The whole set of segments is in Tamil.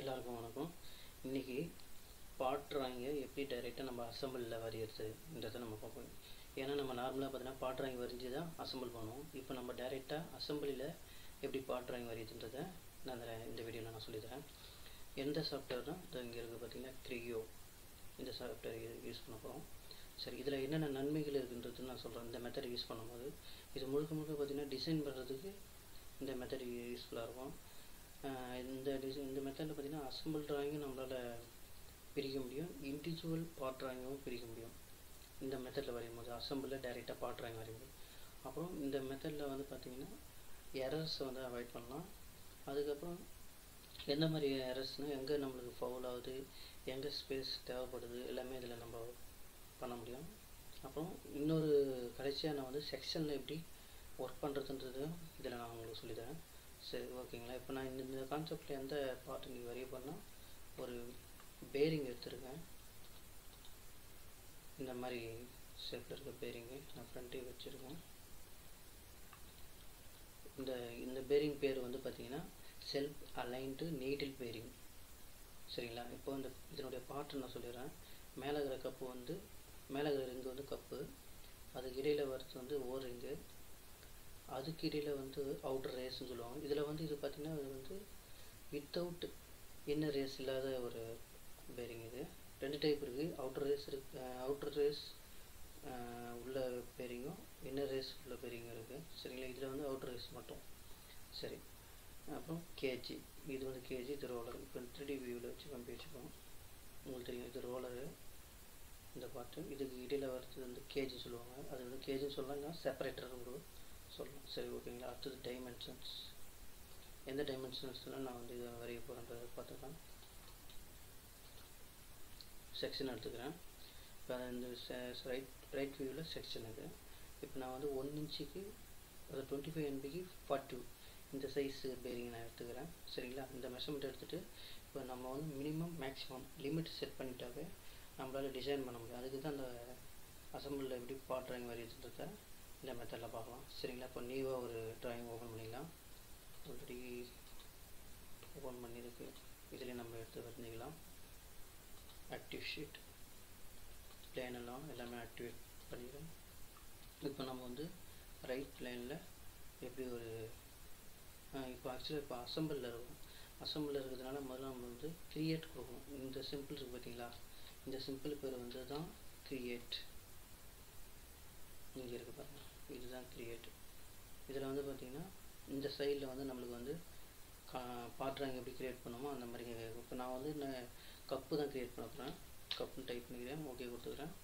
எல்லாருக்கும் வணக்கம். இன்னைக்கு பாட் ட்ராயிங்கை எப்படி டைரெக்டாக நம்ம அசம்பிளில் வரையிறதுன்றதை நம்ம பார்ப்போம். ஏன்னா நம்ம நார்மலாக பார்த்தீங்கன்னா பாட் ட்ராயிங் வரைஞ்சி தான் அசம்பிள் பண்ணுவோம். இப்போ நம்ம டைரெக்டாக அசம்பிளியில் எப்படி பாட் ட்ராயிங் வரையுதுன்றதை நான் இந்த இந்த வீடியோவில் நான் சொல்லித்தரேன். எந்த சாஃப்ட்வேர்னா இது இங்கே இருக்குது பார்த்தீங்கன்னா க்ரியோ இந்த சாஃப்ட்வேர் யூஸ் பண்ண போகிறோம் சரி இதில் என்னென்ன நன்மைகள் இருக்குன்றது நான் சொல்கிறேன் இந்த மெத்தட் யூஸ் பண்ணும்போது இது முழுக்க முழுக்க பார்த்தீங்கன்னா டிசைன் பண்ணுறதுக்கு இந்த மெத்தட் யூஸ்ஃபுல்லாக இருக்கும். இந்த டிசைன் இந்த மெத்தடில் பார்த்தீங்கன்னா அசம்பிள் ட்ராயிங்கும் நம்மளால் பிரிக்க முடியும். இண்டிவிஜுவல் பார்ட் ட்ராயிங்கும் பிரிக்க முடியும். இந்த மெத்தடில் வரையும் போது அசம்பிளில் டைரெக்டாக பார்ட் ட்ராயிங் வரையும் போது. அப்புறம் இந்த மெத்தடில் வந்து பார்த்தீங்கன்னா எரர்ஸை வந்து அவாய்ட் பண்ணலாம். அதுக்கப்புறம் எந்த மாதிரி எரர்ஸ்னால் எங்கே நம்மளுக்கு ஃபவுல் ஆகுது எங்கே ஸ்பேஸ் தேவைப்படுது எல்லாமே இதில் நம்ம பண்ண முடியும். அப்புறம் இன்னொரு கடைசியாக நான் வந்து செக்ஷனில் எப்படி ஒர்க் பண்ணுறதுன்றது இதில் நான் உங்களுக்கு சொல்லித்தரேன். சரி ஓகேங்களா. இப்போ நான் இந்த இந்த கான்செப்டில் எந்த பார்ட் நீங்கள் வரைய பண்ணால் ஒரு பேரிங் எடுத்துருக்கேன். இந்த மாதிரி ஷேப்பில் இருக்க பேரிங்கு நான் ஃப்ரண்ட்டே வச்சுருக்கேன். இந்த இந்த பேரிங் பேர் வந்து பார்த்தீங்கன்னா செல்ஃப் அலைன்டு நீடில் பேரிங் சரிங்களா? இப்போ இந்த இதனுடைய பாட்டு நான் சொல்லிடுறேன். மேலே இருக்கிற கப்பு வந்து மேலே இருக்கிற ரிங்கு வந்து கப்பு அதுக்கு இடையில் வர்றது வந்து ஓர் ரிங்கு அதுக்கு இடையில் வந்து அவுட்டர் ரேஸ்ன்னு சொல்லுவாங்க. இதில் வந்து இது பார்த்திங்கன்னா இது வந்து வித்தவுட் இன்னர் ரேஸ் இல்லாத ஒரு பேரிங் இது. ரெண்டு டைப் இருக்குது அவுட்டர் ரேஸ் இருக்கு அவுட்டர் ரேஸ் உள்ள பேரிங்கும் இன்னர் ரேஸ் உள்ள பேரிங்கும் இருக்குது சரிங்களா? இதில் வந்து அவுட்டர் ரேஸ் மட்டும். சரி. அப்புறம் கேஜி இது வந்து கேஜி இது ரோலர் இப்போ த்ரீ வியூவில் வச்சு கம்பி வச்சுக்கோம் உங்களுக்கு தெரியும் இது ரோலரு இந்த பாட்டு இதுக்கு இடையில் வர்றது வந்து கேஜி சொல்லுவாங்க. அது வந்து கேஜின்னு சொல்லலாம் செப்பரேட்டர் ஒரு சொல்லுங்கள் சரி ஓகேங்களா. அடுத்தது டைமென்ஷன்ஸ் எந்த டைமென்ஷன்ஸ்லாம் நான் வந்து இதை வரைய போகிறேன்றதை பார்த்துக்கலாம். செக்ஷன் எடுத்துக்கிறேன். இப்போ இந்த ரைட் ரைட் வியூவில் செக்ஷன் இது. இப்போ நான் வந்து ஒன் இன்ச்சுக்கு அது டுவெண்ட்டி ஃபைவ் என்பிக்கு ஃபார்ட்டி இந்த சைஸ் பேரிங் நான் எடுத்துக்கிறேன். சரிங்களா? இந்த மெஷர்மெண்ட் எடுத்துகிட்டு இப்போ நம்ம வந்து மினிமம் மேக்ஸிமம் லிமிட் செட் பண்ணிட்டாவே நம்மளால் டிசைன் பண்ண முடியும். அதுக்கு தான் அந்த அசம்பிளில் எப்படி பார்ட் ட்ராயிங் வரையுதுன்றத இந்த மெத்தடில் பார்க்கலாம். சரிங்களா? இப்போ நியூவாக ஒரு ட்ராயிங் ஓப்பன் பண்ணிக்கலாம். ஆல்ரெடி ஓப்பன் பண்ணியிருக்கு. இதில் நம்ம எடுத்து வரைஞ்சிக்கலாம். ஆக்டிவ் ஷீட் பிளேன் எல்லாம் எல்லாமே ஆக்டிவேட் பண்ணிடுறோம் இப்போ நம்ம வந்து ரைட் பிளேனில் எப்படி ஒரு இப்போ ஆக்சுவலாக இப்போ அசம்பிளில் இருக்கும். அசம்பிளில் இருக்கிறதுனால முதல்ல நம்ம வந்து க்ரியேட் கொடுக்கணும். இந்த சிம்பிள் இருக்குது பார்த்தீங்களா? இந்த சிம்பிள் பேர் வந்து தான் க்ரியேட் இங்கே இருக்குது பாருங்கள் இதுதான் கிரியேட் இதில் வந்து பார்த்திங்கன்னா இந்த சைடில் வந்து நம்மளுக்கு வந்து கா ட்ராயிங் எப்படி க்ரியேட் பண்ணுமோ அந்த மாதிரி இப்போ நான் வந்து நான் கப்பு தான் க்ரியேட் பண்ண போகிறேன் கப்புன்னு டைப் பண்ணிக்கிறேன். ஓகே கொடுத்துக்கிறேன்.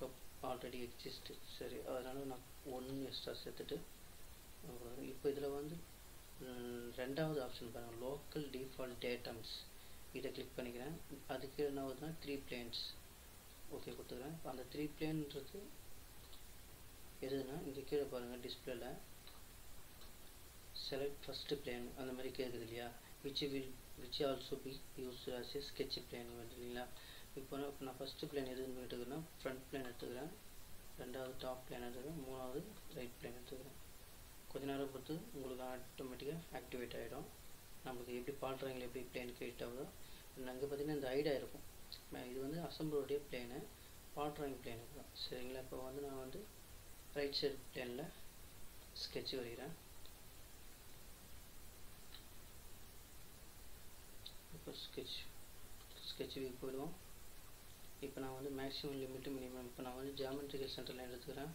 கப் ஆல்ரெடி எக்ஸிஸ்ட் சரி அதனால் நான் ஒன்று எக்ஸ்ட்ரா சேர்த்துட்டு இப்போ இதில் வந்து ரெண்டாவது ஆப்ஷன் பாருங்கள் லோக்கல் டிஃபால்ட் டேட்டம்ஸ் இதை கிளிக் பண்ணிக்கிறேன். அதுக்கு என்ன ஆகுதுன்னா த்ரீ பிளேன்ஸ் ஓகே கொடுத்துக்கிறேன். இப்போ அந்த த்ரீ பிளேன்றது எதுனா இங்கே கீழே பாருங்கள் டிஸ்பிளேல செலக்ட் ஃபஸ்ட்டு பிளேன் அந்த மாதிரி கேட்குது இல்லையா? Which will which also be use as a sketch plane இல்லைங்களா? இப்போ இப்போ நான் ஃபஸ்ட்டு பிளேன் எதுன்னு எடுத்துக்கிறேன்னா ஃப்ரண்ட் பிளேன் எடுத்துக்கிறேன். ரெண்டாவது டாப் பிளேன் எடுத்துக்கிறேன். மூணாவது ரைட் பிளேன் எடுத்துக்கிறேன். கொஞ்ச நேரம் பொறுத்து உங்களுக்கு ஆட்டோமேட்டிக்காக ஆக்டிவேட் ஆகிடும் நம்மளுக்கு எப்படி பாடுறாங்களே எப்படி பிளேன் கிரியேட் ஆகுதோ அங்கே பார்த்தீங்கன்னா இந்த ஐடியா இருக்கும். இது வந்து அசம்பிளோடைய பிளேனு பால்ட்ராயிங் பிளேனு தான். சரிங்களா? இப்போ வந்து நான் வந்து ரைட் சைடு பிளேனில் ஸ்கெட்ச் வரைகிறேன். இப்போ ஸ்கெட்ச் ஸ்கெட்ச் வியூ போயிடுவோம். இப்போ நான் வந்து மேக்ஸிமம் லிமிட்டு மினிமம் இப்போ நான் வந்து ஜாமெட்ரிக்கல் சென்டர் லைன் எடுத்துக்கிறேன்.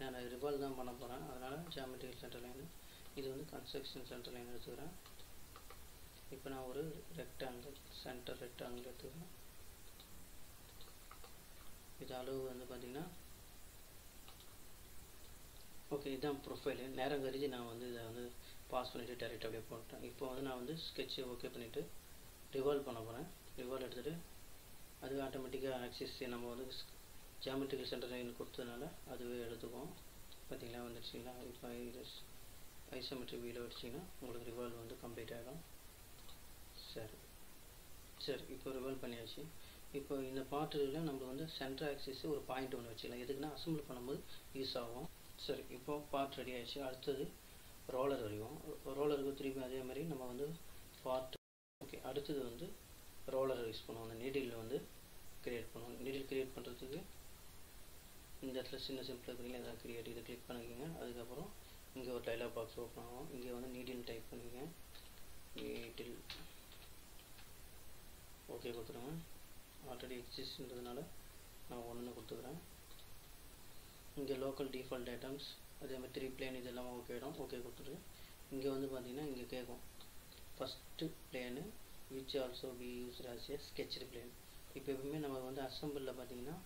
நான் ரிவால்வ் தான் பண்ண போகிறேன் அதனால் ஜாமெட்ரிக்கல் சென்டர் லைன் இது வந்து கன்ஸ்ட்ரக்ஷன் சென்டர் லைன் எடுத்துக்கிறேன். இப்போ நான் ஒரு ரெக்டாங்கிள் சென்டர் ரெக்டாங்கிள் எடுத்துக்கிறேன். இது அளவு வந்து பார்த்திங்கன்னா ஓகே இதுதான் ப்ரொஃபைலு நேரம் கருதி நான் வந்து இதை வந்து பாஸ் பண்ணிவிட்டு டேரெக்ட் அப்படியே போட்டேன் இப்போ வந்து நான் வந்து ஸ்கெட்சு ஓகே பண்ணிவிட்டு ரிவால்வ் பண்ண போகிறேன் ரிவால்வ் எடுத்துகிட்டு அது ஆட்டோமேட்டிக்காக ஆக்சிஸ் நம்ம வந்து ஜியாமெட்ரிக்கல் சென்டர் லைன் கொடுத்ததுனால அதுவே எடுத்துக்கும் பார்த்தீங்களா? வந்துடுச்சிங்களா இப்போ இது ஐசோமெட்ரிக் வீடியோ அடிச்சிங்கன்னா உங்களுக்கு ரிவால்வ் வந்து கம்ப்ளீட் ஆகிடும் சரி. சரி இப்போ ரிவால்வ் பண்ணியாச்சு. இப்போ இந்த பாட்டில் நம்ம வந்து சென்ட்ரல் ஆக்சிஸ் ஒரு பாயிண்ட் ஒன்று வச்சுக்கலாம். எதுக்குன்னா அசம்பிள் பண்ணும்போது யூஸ் ஆகும். சரி இப்போ பார்ட் ரெடி ஆயிடுச்சு. அடுத்தது ரோலர் வரைவோம் ரோலருக்கு திரும்பி அதே மாதிரி நம்ம வந்து பார்ட் ஓகே அடுத்தது வந்து ரோலர் யூஸ் பண்ணுவோம். அந்த நீடில் வந்து கிரியேட் பண்ணுவோம். நீடில் கிரியேட் பண்ணுறதுக்கு இந்த இடத்துல சின்ன சிம்பிளாக இருக்கிறீங்க எதாவது கிரியேட் இதை கிளிக் பண்ணிக்கோங்க. அதுக்கப்புறம் இங்கே ஒரு டைலாக் பாக்ஸ் ஓப்பன் ஆகும். இங்கே வந்து நீடில் டைப் பண்ணிக்கங்க. நீடில் ஓகே கொடுத்துருங்க ஆல்ரெடி எக்ஸிஸ்ட்ன்றதுனால நான் ஒன்று கொடுத்துக்கிறேன். இங்கே லோக்கல் டிஃபால்ட் ஐட்டம்ஸ் அதே மாதிரி த்ரீ பிளேன் இதெல்லாம் ஓகே இடம் ஓகே கொடுத்துரு இங்கே வந்து பார்த்தீங்கன்னா இங்கே கேட்கும் first plane which also be use as a sketch plane இப்போ எப்பவுமே நம்ம வந்து அசம்பிளில் பார்த்தீங்கன்னா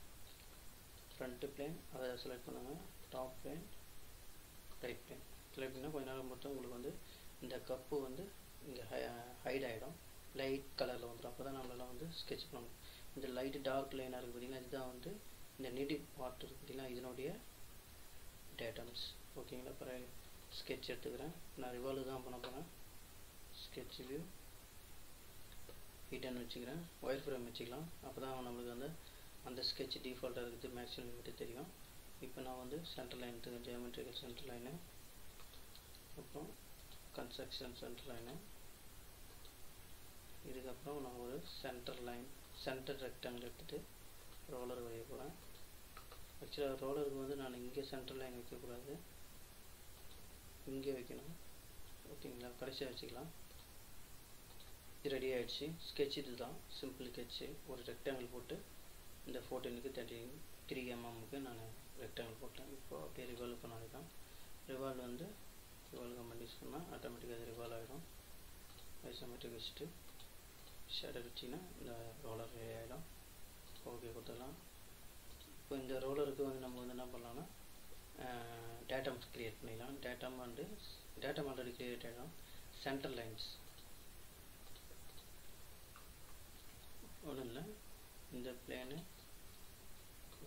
ஃப்ரண்ட்டு பிளேன் அதை செலக்ட் பண்ணுங்க. Top plane right plane select பண்ணால் கொஞ்ச நேரம் மொத்தம் உங்களுக்கு வந்து இந்த கப்பு வந்து இங்கே ஹைட் ஆகிடும் லைட் கலரில் வந்துடும் அப்போ தான் நம்மளால் வந்து ஸ்கெட்ச் பண்ணணும் இந்த லைட்டு டார்க் லைனாக இருக்குது பார்த்திங்கன்னா இதுதான் வந்து இந்த நெடிவ் பார்ட் இருக்குது பார்த்தீங்கன்னா இதனுடைய டேட்டம்ஸ் ஓகேங்களா அப்புறம் ஸ்கெட்ச் எடுத்துக்கிறேன். நான் ரிவால்வ் தான் பண்ண போகிறேன் ஸ்கெட்ச் வியூ ஹீட்டன் வச்சுக்கிறேன். ஒயர் ஃப்ரேம் வச்சுக்கலாம். அப்போ தான் நம்மளுக்கு வந்து அந்த ஸ்கெட்ச் டிஃபால்ட்டாக இருக்குது மேக்ஸிமம் லிமிட்டு தெரியும். இப்போ நான் வந்து சென்டர் லைன் எடுத்துக்கிறேன் ஜியோமெட்ரிக்கல் சென்டர் லைனு அப்புறம் கன்ஸ்ட்ரக்ஷன் சென்டர் லைனு இதுக்கப்புறம் நான் ஒரு சென்டர் லைன் சென்டர் ரெக்டாங்கிள் எடுத்துகிட்டு ரோலர் வரைய போகிறேன் ஆக்சுவலாக ரோலருக்கு வந்து நான் இங்கே சென்டர் லைன் வைக்கக்கூடாது. இங்கே வைக்கணும். ஓகேங்களா? கடைசியாக வச்சுக்கலாம். இது ரெடி ஆகிடுச்சு ஸ்கெட்ச் இது தான் சிம்பிள் ஸ்கெட்ச்சு ஒரு ரெக்டாங்கிள் போட்டு இந்த ஃபோர்டீனுக்கு தேர்ட்டி த்ரீ எம்எம்முக்கு நான் ரெக்டாங்கிள் போட்டேன். இப்போ அப்படியே ரிவால்வ் பண்ண தான். ரிவால்வ் வந்து ரிவால்வ் கமெண்ட் யூஸ் பண்ணால் ஆட்டோமேட்டிக்காக அது ரிவால்வ் ஆகிடும் ஐசோமேட்டிக் வச்சுட்டு ஷேடர் வச்சிங்கன்னா இந்த ரோலர் ரெடி ஆகிடும் ஓகே கொடுத்துடலாம். இப்போ இந்த ரோலருக்கு வந்து நம்ம வந்து என்ன பண்ணலாம்னா டேட்டம் க்ரியேட் பண்ணிடலாம். Datum and datum already create ஆகிடும் சென்டர் லைன்ஸ் ஒன்றும் இல்லை. இந்த பிளேனு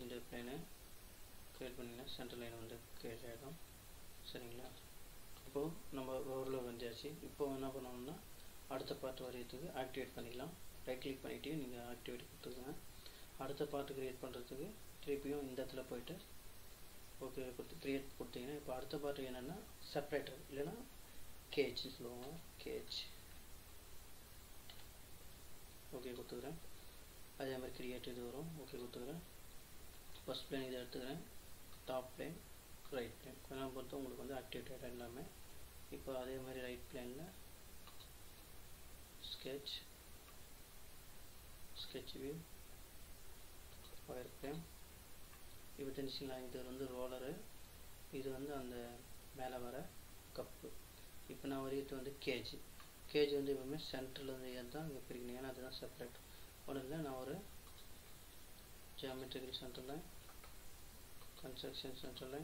இந்த பிளேனு க்ரியேட் பண்ணிங்கன்னா சென்டர் லைன் வந்து க்ரியேட் ஆகிடும் சரிங்களா? இப்போது நம்ம ரோலில் வந்தாச்சு இப்போ என்ன பண்ணணும்னா அடுத்த பார்ட் வரையறதுக்கு ஆக்டிவேட் பண்ணிக்கலாம் ரைட் கிளிக் பண்ணிவிட்டு நீங்கள் ஆக்டிவேட் கொடுத்துக்கோங்க. அடுத்த பார்ட் க்ரியேட் பண்ணுறதுக்கு திருப்பியும் இந்த இடத்துல போயிட்டு ஓகே கொடுத்து க்ரியேட் கொடுத்தீங்கன்னா இப்போ அடுத்த பார்ட் என்னென்னா செப்பரேட்டர் இல்லைன்னா கேஜ்னு சொல்லுவாங்க. கேஜ் ஓகே கொடுத்துக்கிறேன். அதே மாதிரி கிரியேட் இது வரும். ஓகே கொடுத்துக்கிறேன். ஃபஸ்ட் பிளேன் இதை எடுத்துக்கிறேன். டாப் பிளேன் ரைட் பிளேன் கொஞ்சம் பொறுத்து உங்களுக்கு வந்து ஆக்டிவேட் எல்லாமே. இப்போ அதே மாதிரி ரைட் பிளேனில் sketch sketch view wire frame இப்போ தெரிஞ்சிங்களா இது வந்து ரோலரு இது வந்து அந்த மேலே வர கப்பு இப்போ நான் வரையறது வந்து கேஜி கேஜி வந்து எப்பவுமே சென்டரில் வந்து ஏன் தான் இங்கே பிரிக்கணும். ஏன்னா அதுதான் செப்பரேட் ஒன்றும் இல்லை நான் ஒரு ஜியாமெட்ரிக்கல் சென்டரில் கன்ஸ்ட்ரக்ஷன் சென்டரில்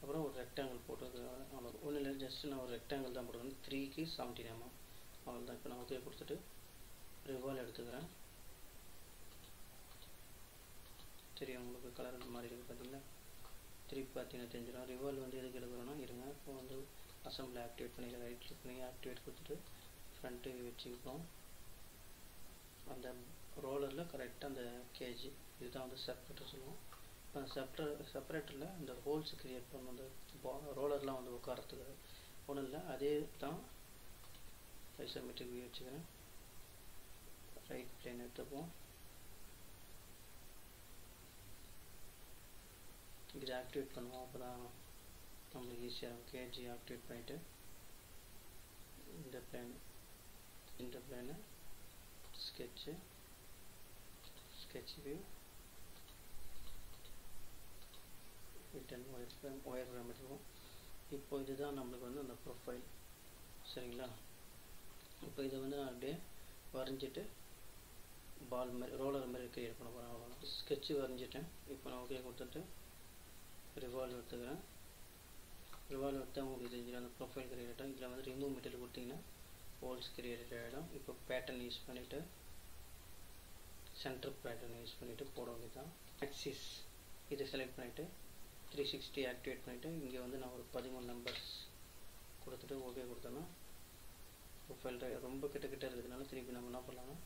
அப்புறம் ஒரு ரெக்டாங்கிள் போட்டு அவ்வளோ ஒன்றும் இல்லை ஜஸ்ட் நான் ஒரு ரெக்டாங்கிள் தான் போட்டுருக்கேன் த்ரீக்கு செவன்டீன் எம்எம் அவ்வளோதான் இப்போ நான் ஓகே கொடுத்துட்டு ரிவால் எடுத்துக்கிறேன். தெரியும் உங்களுக்கு கலர் இந்த மாதிரி இருக்குது பார்த்தீங்கன்னா திருப்பி பார்த்தீங்கன்னா தெரிஞ்சிடும். ரிவால்வ் வந்து எதுக்கு எடுக்கிறோன்னா இருங்க. இப்போ வந்து அசம்பிளி ஆக்டிவேட் பண்ணி ரைட் கிளிக் பண்ணி ஆக்டிவேட் கொடுத்துட்டு ஃப்ரண்ட்டு வச்சுக்கிட்டோம். அந்த ரோலரில் கரெக்டாக அந்த கேஜி இதுதான் வந்து செப்பரேட்டர் சொல்லுவோம். இப்போ அந்த செப்பரே செப்பரேட்டரில் அந்த ஹோல்ஸ் க்ரியேட் பண்ணணும். அந்த ரோலர்லாம் வந்து உட்காரத்துக்கு ஒன்றும் இல்லை அதே தான் ஐசோமெட்ரிக் வியூ வச்சுக்கிறேன். ரைட் பிளேன் எடுத்துப்போம். இதை ஆக்டிவேட் பண்ணுவோம். அப்போ தான் நம்மளுக்கு ஈஸியாக இருக்கும். கேஜி ஆக்டிவேட் பண்ணிவிட்டு இந்த பிளேன் இந்த plane sketch sketch view return wire frame wire frame எடுத்துவோம் இப்போ இதுதான் நம்மளுக்கு வந்து அந்த ப்ரொஃபைல் சரிங்களா? இப்போ இதை வந்து நான் அப்படியே வரைஞ்சிட்டு பால் மாதிரி ரோலர் மாதிரி கிரியேட் பண்ண போகிறேன் அவ்வளோ ஸ்கெட்சு வரைஞ்சிட்டேன். இப்போ நான் ஓகே கொடுத்துட்டு ரிவால்வ் எடுத்துக்கிறேன். ரிவால்வ் எடுத்தால் உங்களுக்கு தெரிஞ்சிடும் அந்த ப்ரொஃபைல் கிரியேட் ஆகிடும். இதில் வந்து ரிமூவ் மெட்டீரியல் கொடுத்தீங்கன்னா ஹோல்ஸ் கிரியேட் ஆகிடும். இப்போ பேட்டர்ன் யூஸ் பண்ணிவிட்டு சென்டர் பேட்டர்ன் யூஸ் பண்ணிவிட்டு போட வேண்டியதான் ஆக்சிஸ் இதை செலக்ட் பண்ணிவிட்டு த்ரீ சிக்ஸ்டி ஆக்டிவேட் பண்ணிவிட்டு இங்கே வந்து நான் ஒரு பதிமூணு நம்பர்ஸ் கொடுத்துட்டு ஓகே கொடுத்தேன்னா ப்ரொஃபைல் ரொம்ப கிட்ட கிட்ட இருக்கிறதுனால திருப்பி நம்ம என்ன பண்ணலாம்னா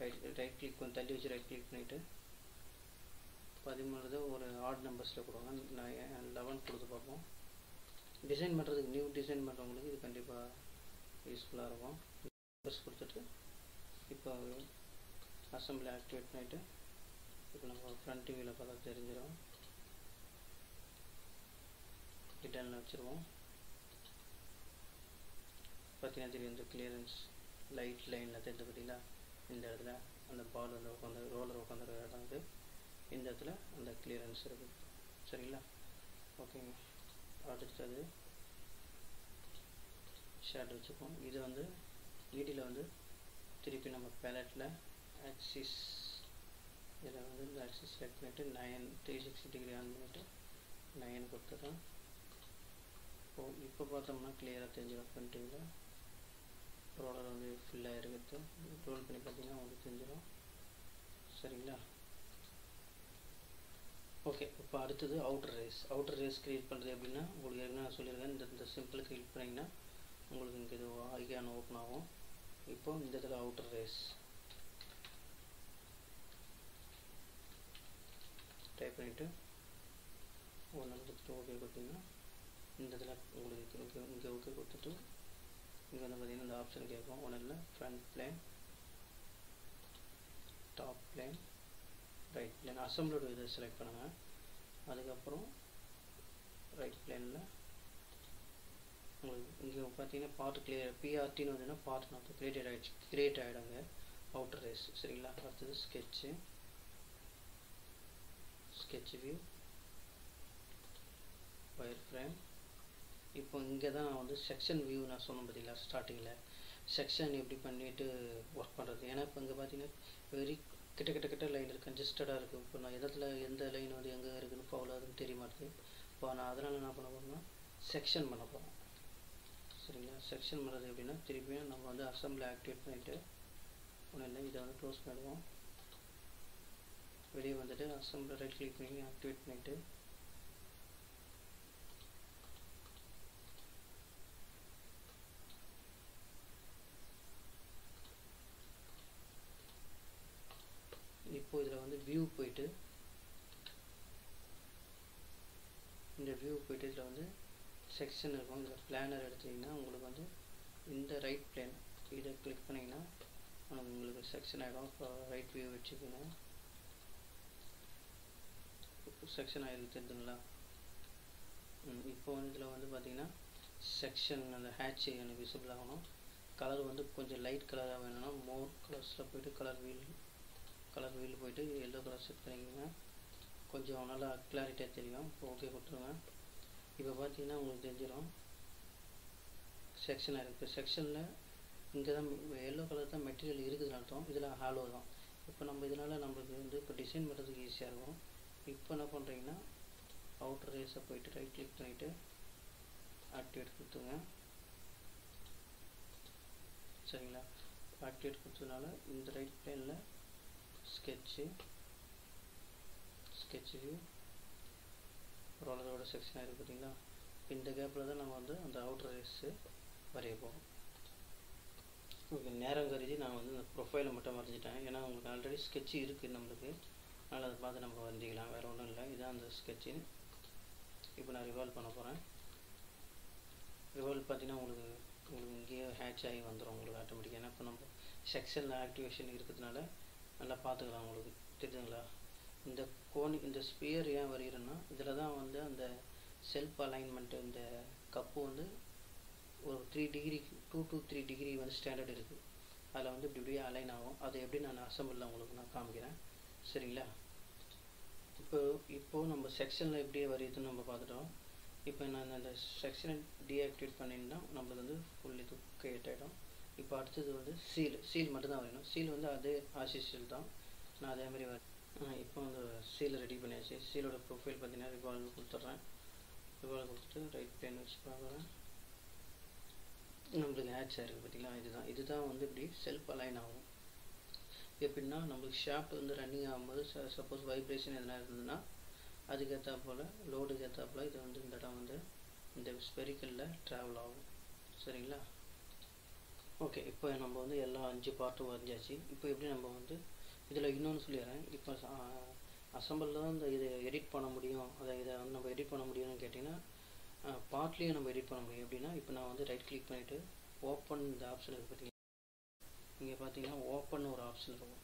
ரைட் ரைட் கிளிக் பண்ணி தள்ளி வச்சு ரைட் கிளிக் பண்ணிவிட்டு பதிமூணு ஒரு ஆட் நம்பர்ஸில் கொடுங்க. நான் லெவன் கொடுத்து பார்ப்போம். டிசைன் பண்ணுறதுக்கு நியூ டிசைன் பண்ணுறவங்களுக்கு இது கண்டிப்பாக யூஸ்ஃபுல்லாக இருக்கும். நம்பர்ஸ் கொடுத்துட்டு இப்போ அசம்பிளி ஆக்டிவேட் பண்ணிவிட்டு இப்போ நம்ம ஃப்ரண்ட் வியூவில் பார்த்தா தெரிஞ்சிடும் ரிட்டர்னில் வச்சுருவோம். பார்த்தீங்கன்னா தெரியும் இந்த கிளியரன்ஸ் லைட் லைனில் தெரிஞ்சு பார்த்தீங்களா? இந்த இடத்துல அந்த பால் வந்து உட்காந்து ரோலர் உட்காந்துருக்க இடம் வந்து இந்த இடத்துல அந்த கிளியரன்ஸ் இருக்குது சரிங்களா? ஓகேங்க அடுத்தது ஷேட் வச்சுப்போம். இது வந்து ஈடியில் வந்து திருப்பி நம்ம பேலட்டில் ஆக்சிஸ் இதில் வந்து இந்த ஆக்சிஸ் செலக்ட் பண்ணிவிட்டு nine three sixty degree on பண்ணிவிட்டு நைன் கொடுத்துட்றோம் இப்போ இப்போ பார்த்தோம்னா கிளியராக தெரிஞ்சிடும். ஃப்ரண்ட் வியூவில் ரோலர் வந்து ஃபுல்லாக இருக்குது ரோல் பண்ணி பார்த்தீங்கன்னா உங்களுக்கு தெரிஞ்சிடும். சரிங்களா? ஓகே இப்போ அடுத்தது outer race outer race create பண்ணுறது அப்படின்னா உங்களுக்கு ஏற்கனவே நான் சொல்லியிருக்கேன் இந்த இந்த சிம்பிள் கிளிக் பண்ணிங்கன்னா உங்களுக்கு இங்கே இது ஐகான் ஓப்பன் ஆகும். இப்போ இந்த இதில் அவுட்டர் ரேஸ் டைப் பண்ணிவிட்டு ஒன்று கொடுத்துட்டு ஓகே கொடுத்தீங்கன்னா இந்த இதில் உங்களுக்கு ஓகே இங்கே ஓகே கொடுத்துட்டு இங்கே வந்து பார்த்தீங்கன்னா இந்த ஆப்ஷன் கேட்கும். ஒன்றும் இல்லை front plane top plane right plane அசம்பிளோட இதை செலக்ட் பண்ணுங்கள் அதுக்கப்புறம் ரைட் பிளேனில் உங்களுக்கு இங்கே பார்த்தீங்கன்னா பார்ட் கிளியர் பிஆர்டின்னு வந்தீங்கன்னா பார்ட் நான் கிரியேட் ஆகிடுச்சு கிரியேட் ஆகிடுங்க அவுட்டர் ரேஸ் சரிங்களா? அடுத்தது sketch sketch view wire frame இப்போ இங்கே தான் நான் வந்து செக்ஷன் வியூ நான் சொன்னேன் பார்த்தீங்களா ஸ்டார்டிங்கில் செக்ஷன் எப்படி பண்ணிவிட்டு ஒர்க் பண்ணுறது ஏன்னா இப்போ இங்கே பார்த்தீங்கன்னா வெரி கிட்ட கிட்ட கிட்ட லைன் இருக்குது கன்ஜஸ்டடாக இருக்குது இப்போ நான் இடத்துல எந்த லைன் வந்து எங்கே இருக்குதுன்னு ஃபாலோ ஆகுதுன்னு தெரிய மாட்டேது இப்போ நான் அதனால் என்ன பண்ண போகிறேன்னா செக்ஷன் பண்ண போகிறேன் சரிங்களா? செக்ஷன் பண்ணுறது எப்படின்னா திருப்பியும் நம்ம வந்து அசம்பிளி ஆக்டிவேட் பண்ணிவிட்டு ஒன்றும் இல்லை இதை வந்து க்ளோஸ் பண்ணிடுவோம். வெளியே வந்துட்டு அசம்பிளி ரைட் கிளிக் பண்ணி ஆக்டிவேட் பண்ணிவிட்டு இப்போ இதில் வந்து வியூ போயிட்டு இந்த வியூ போயிட்டு இதில் வந்து செக்ஷன் இருக்கும். இந்த பிளானர் எடுத்தீங்கன்னா உங்களுக்கு வந்து இந்த ரைட் பிளேன் இதை கிளிக் பண்ணிங்கன்னா உங்களுக்கு செக்ஷன் ஆகிடும் இப்போ ரைட் வியூ வச்சுக்கணும் செக்ஷன் ஆகிருக்கு தெரிஞ்சுங்களா இப்போ வந்து இதில் வந்து பார்த்தீங்கன்னா செக்ஷன் அந்த ஹேட்ச் எனக்கு விசிபிள் ஆகணும். கலர் வந்து கொஞ்சம் லைட் கலராக வேணும்னா மோர் கலர்ஸில் போயிட்டு கலர் வீல் கலர் வீல் போயிட்டு எல்லோ கலர் செட் பண்ணிக்கோங்க. கொஞ்சம் நல்லா கிளாரிட்டியாக தெரியும். இப்போ ஓகே கொடுத்துருங்க. இப்போ பார்த்தீங்கன்னா உங்களுக்கு தெரிஞ்சிடும் செக்ஷனாக இருக்குது செக்ஷனில் இங்கே தான் எல்லோ கலர் தான் மெட்டீரியல் இருக்குதுன்னு அர்த்தம். இதில் ஹாலோ தான். இப்போ நம்ம இதனால் நம்மளுக்கு வந்து இப்போ டிசைன் பண்ணுறதுக்கு ஈஸியாக இருக்கும். இப்போ என்ன பண்ணுறீங்கன்னா அவுட்டர் ரேஸை போயிட்டு ரைட் கிளிக் பண்ணிவிட்டு ஆக்டிவேட் கொடுத்துங்க சரிங்களா? ஆக்டிவேட் கொடுத்ததுனால இந்த ரைட் பிளேனில் ஸ்கெட்சு ஸ்கெட்ச் வியூ ரோலரோட செக்ஷன் இருக்குது பார்த்தீங்களா இந்த கேப்பில் தான் நம்ம வந்து அந்த அவுட்டர் ரேஸு வரைய போகிறோம் ஓகே நேரம் கருதி நான் வந்து இந்த ப்ரொஃபைலை மட்டும் வரைஞ்சிட்டேன். ஏன்னா உங்களுக்கு ஆல்ரெடி ஸ்கெட்சு இருக்குது நம்மளுக்கு. அதனால் அதை பார்த்து நம்ம வரைஞ்சிக்கலாம். வேறு ஒன்றும் இல்லை. இதுதான் அந்த ஸ்கெட்சு இப்போ நான் ரிவால்வ் பண்ண போகிறேன் ரிவால்வ் பார்த்தீங்கன்னா உங்களுக்கு உங்களுக்கு இங்கேயே ஹேட்ச் ஆகி வந்துடும் உங்களுக்கு ஆட்டோமேட்டிக்காக ஏன்னா இப்போ நம்ம செக்ஷனில் ஆக்டிவேஷன் இருக்கிறதுனால நல்லா பார்த்துக்கலாம் உங்களுக்கு. தெரியுதுங்களா? இந்த கோன் இந்த ஸ்பியர் ஏன் வரைகிறேன்னா இதில் தான் வந்து அந்த செல்ஃப் அலைன்மெண்ட்டு இந்த கப்பு வந்து ஒரு three degree two to three degree வந்து ஸ்டாண்டர்ட் இருக்குது அதில் வந்து இப்படி இப்படியே அலைன் ஆகும். அதை எப்படி நான் அசம்பிளில் உங்களுக்கு நான் காமிக்கிறேன். சரிங்களா? இப்போ இப்போது நம்ம செக்ஷனில் எப்படியே வரையுதுன்னு நம்ம பார்த்துட்டோம். இப்போ நான் அந்த செக்ஷனை டீஆக்டிவேட் பண்ணிங்கன்னா நம்மளுக்கு வந்து ஃபுல் இது கிரியேட் ஆகிடும் இப்போ அடுத்தது வந்து சீல் சீல் மட்டும் தான் வரையணும் சீல் வந்து அதே ஆசிஷியல் தான் நான் அதே மாதிரி வர இப்போ வந்து சீலை ரெடி பண்ணியாச்சு. சீலோட ப்ரொஃபைல் பார்த்தீங்கன்னா ரிவால்வ் கொடுத்துட்றேன். ரிவால்வ் கொடுத்துட்டு ரைட் பிளேன் வச்சு பார்க்குறேன். நம்மளுக்கு ஹேட்ச் ஆயிருக்கு பார்த்தீங்களா? இதுதான். இதுதான் வந்து இப்படி செல்ஃப் அலைன் ஆகும். எப்படின்னா நம்மளுக்கு ஷாப் வந்து ரன்னிங் ஆகும்போது சப்போஸ் வைப்ரேஷன் எதனா இருந்ததுன்னா அதுக்கேற்றா போல் லோடுக்கு ஏற்றாப்புல இது வந்து இந்த இடம் வந்து இந்த ஸ்பெரிக்கலில் ட்ராவல் ஆகும். சரிங்களா? ஓகே இப்போ நம்ம வந்து எல்லா அஞ்சு பார்ட்டும் வரைஞ்சாச்சு. இப்போ எப்படி நம்ம வந்து இதில் இன்னொன்று சொல்லிடுறேன். இப்போ அசம்பிளில் தான் இந்த இதை எடிட் பண்ண முடியும். அதை இதை வந்து நம்ம எடிட் பண்ண முடியும்னு கேட்டிங்கன்னா பார்ட்லேயும் நம்ம எடிட் பண்ண முடியும். எப்படின்னா இப்போ நான் வந்து ரைட் கிளிக் பண்ணிவிட்டு ஓப்பன் இந்த ஆப்ஷன் இருக்குது பார்த்தீங்கன்னா இங்கே பார்த்தீங்கன்னா ஓப்பன் ஒரு ஆப்ஷன் இருக்கும்.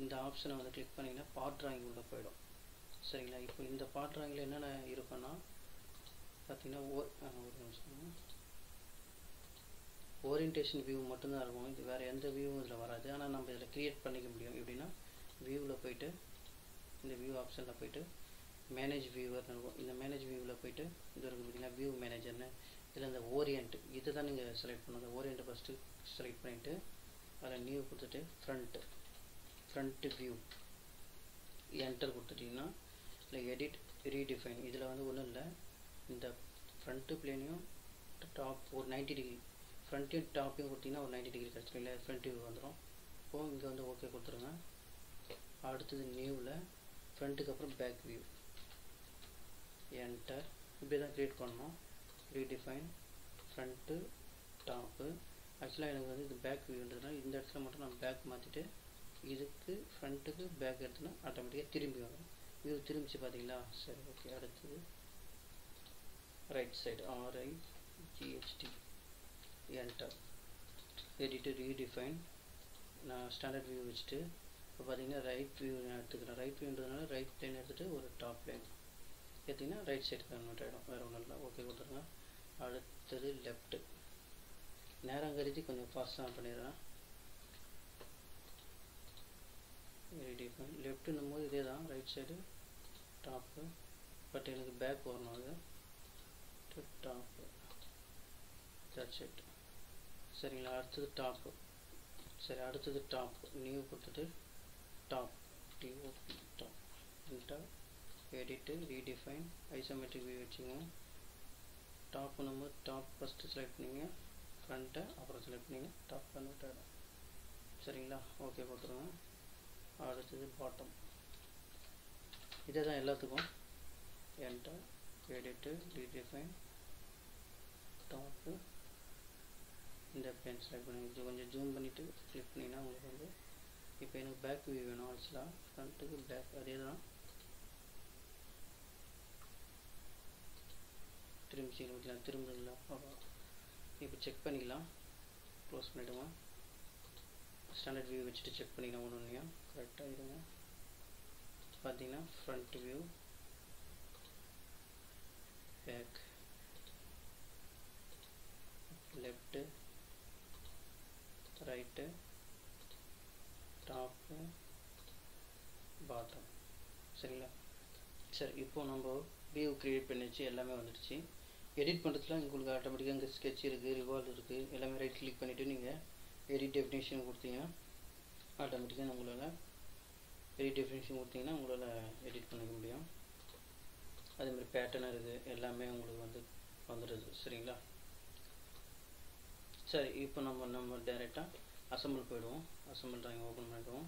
இந்த ஆப்ஷனை வந்து கிளிக் பண்ணிங்கன்னா பார்ட் ட்ராயிங் உள்ளே போயிடும். சரிங்களா? இப்போ இந்த பார்ட் ட்ராயிங்கில் என்னென்ன இருக்குன்னா பார்த்தீங்கன்னா ஓ ஒரு நிமிஷம். ஓரியன்டேஷன் வியூ மட்டும்தான் இருக்கும். இது வேறு எந்த வியூவும் இதில் வராது. ஆனால் நம்ம இதில் க்ரியேட் பண்ணிக்க முடியும். எப்படின்னா வியூவில் போயிட்டு இந்த வியூ ஆப்ஷனில் போயிட்டு மேனேஜ் வியூவர் இருக்கும். இந்த மேனேஜ் வியூவில் போயிட்டு இது இருக்குது பார்த்தீங்கன்னா வியூ மேனேஜர்னு இதில் இந்த ஓரியன்ட் இது தான் நீங்கள் செலக்ட் பண்ணணும் அந்த ஃபஸ்ட்டு செலக்ட் பண்ணிவிட்டு அதில் நியூ கொடுத்துட்டு ஃப்ரண்ட்டு ஃப்ரண்ட்டு வியூ என்டர் கொடுத்துட்டிங்கன்னா இல்லை எடிட் ரீடிஃபைன் இதில் வந்து ஒன்றும் இல்லை. இந்த ஃப்ரண்ட்டு பிளேனையும் டாப் ஒரு நைன்ட்டி டிகிரி ஃப்ரண்ட்டையும் டாப்பையும் கொடுத்தீங்கன்னா ஒரு நைன்டி டிகிரி கிடச்சிடும் இல்லை ஃப்ரண்ட் வியூ வந்துடும் இப்போது இங்கே வந்து ஓகே கொடுத்துருங்க. அடுத்தது நியூவில் ஃப்ரண்ட்டுக்கு அப்புறம் பேக் வியூ என்டர் இப்படி தான் க்ரியேட் பண்ணணும் ரீடிஃபைன் ஃப்ரண்ட்டு டாப்பு ஆக்சுவலாக எனக்கு வந்து இது பேக் வியூன்றதுனால இந்த இடத்துல மட்டும் நான் பேக் மாற்றிட்டு இதுக்கு ஃப்ரண்ட்டுக்கு பேக் எடுத்துனா ஆட்டோமேட்டிக்காக திரும்பி வரும். வியூ திரும்பிச்சு பார்த்தீங்களா? சரி ஓகே அடுத்தது right side R I G H T enter edit redefine நான் ஸ்டாண்டர்ட் வியூ வச்சுட்டு இப்போ பார்த்தீங்கன்னா ரைட் வியூ நான் எடுத்துக்கிறேன். ரைட் வியூன்றதுனால ரைட் லைன் எடுத்துகிட்டு ஒரு டாப் லைன் எடுத்திங்கன்னா ரைட் சைடு கன்வெர்ட் ஆகிடும் வேறு ஒன்றும் இல்லை. ஓகே கொடுத்துருங்க அடுத்தது லெஃப்ட்டு நேரம் கருதி கொஞ்சம் ஃபாஸ்ட்டாக பண்ணிடுறேன் ரீடிஃபைன் லெஃப்ட்டுன்னும் போது இதே தான் ரைட் சைடு டாப்பு பட் எனக்கு பேக் வரணும். அது. டாப்பு தட்ஸ் இட் சரிங்களா அடுத்தது டாப்பு சரி அடுத்தது டாப் நியூ கொடுத்துட்டு top T O P top enter edit redefine isometric view வச்சுங்க. டாப் நம்ம டாப் ஃபஸ்ட்டு செலக்ட் பண்ணிங்க. ஃப்ரண்ட்டை அப்புறம் செலக்ட் பண்ணிங்க. டாப் கன்வெர்ட் ஆகிடும் சரிங்களா? ஓகே கொடுத்துருங்க. அடுத்தது பாட்டம் இதே தான் எல்லாத்துக்கும். என்டர் எடிட்டு ரீடிஃபைன் டாப்பு இந்த பென் செலக்ட் பண்ணி இது கொஞ்சம் ஜூம் பண்ணிவிட்டு கிளிக் பண்ணிங்கன்னா உங்களுக்கு வந்து இப்போ எனக்கு பேக் வியூ வேணும் ஆக்சுவலாக ஃப்ரண்ட்டுக்கு பேக் அதே தான் திரும்பி சீக்கிரம் வைக்கலாம். இப்போ செக் பண்ணிக்கலாம். க்ளோஸ் பண்ணிவிடுவோம் ஸ்டாண்டர்ட் வியூ வச்சுட்டு செக் பண்ணிக்கலாம் ஒன்று ஒன்றையா கரெக்டாக இருங்க. பார்த்தீங்கன்னா front view back left right. Top. Bottom சரிங்களா? சரி இப்போ நம்ம வியூ க்ரியேட் பண்ணிச்சு எல்லாமே வந்துடுச்சு எடிட் பண்ணுறதுல உங்களுக்கு ஆட்டோமேட்டிக்காக இங்கே ஸ்கெட்ச் இருக்குது ரிவால்வ் இருக்குது எல்லாமே ரைட் கிளிக் பண்ணிவிட்டு நீங்கள் எடிட் டெஃபினேஷன் கொடுத்தீங்கன்னா ஆட்டோமேட்டிக்காக உங்களால் எடிட் டெஃபினேஷன் கொடுத்தீங்கன்னா உங்களால் எடிட் பண்ணிக்க முடியும். அதேமாதிரி பேட்டர்ன் இருக்குது எல்லாமே உங்களுக்கு வந்து வந்துடுது. சரிங்களா? சரி இப்போ நம்ம நம்ம டைரெக்டாக அசம்பிள் போயிடுவோம். அசம்பிள் ட்ராயிங் ஓப்பன் பண்ணிடுவோம்.